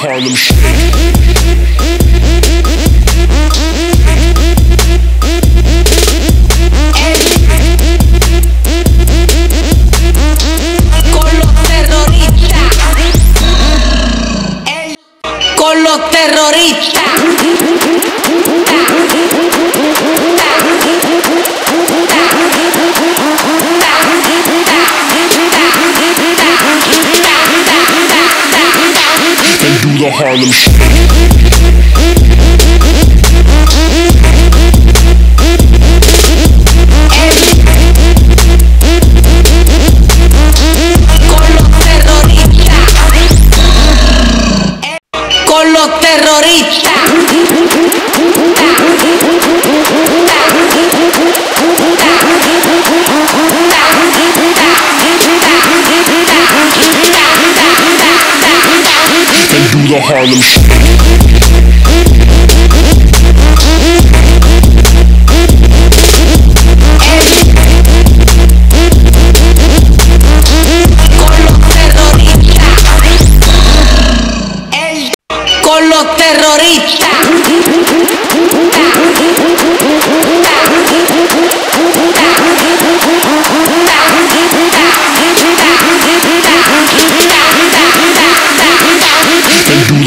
Con los terroristas. Con los terroristas. the Harlem Shake. Harlem Shake.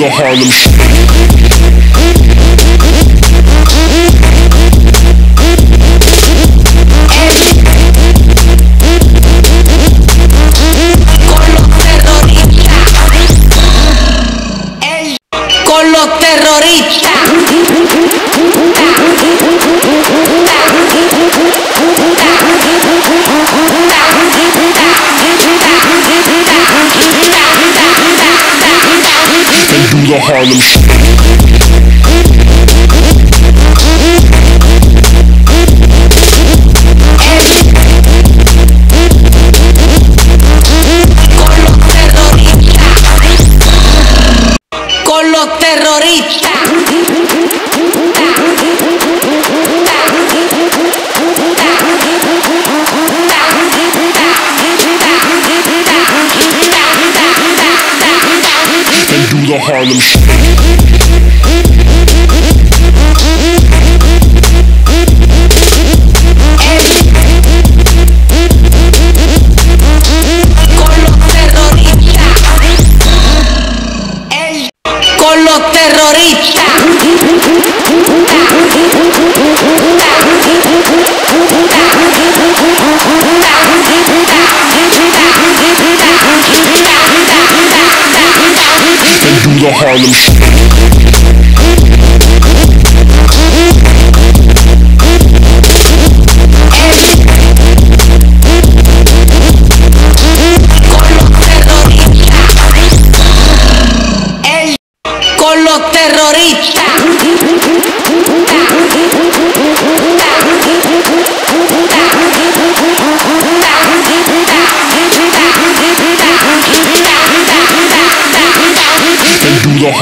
The Harlem Shake. a Harlem Harlem Shake. Harlem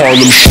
Harlem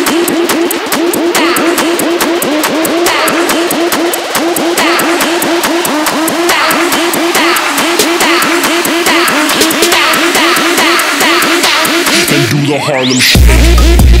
the Harlem Shake.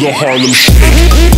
The Harlem Shake.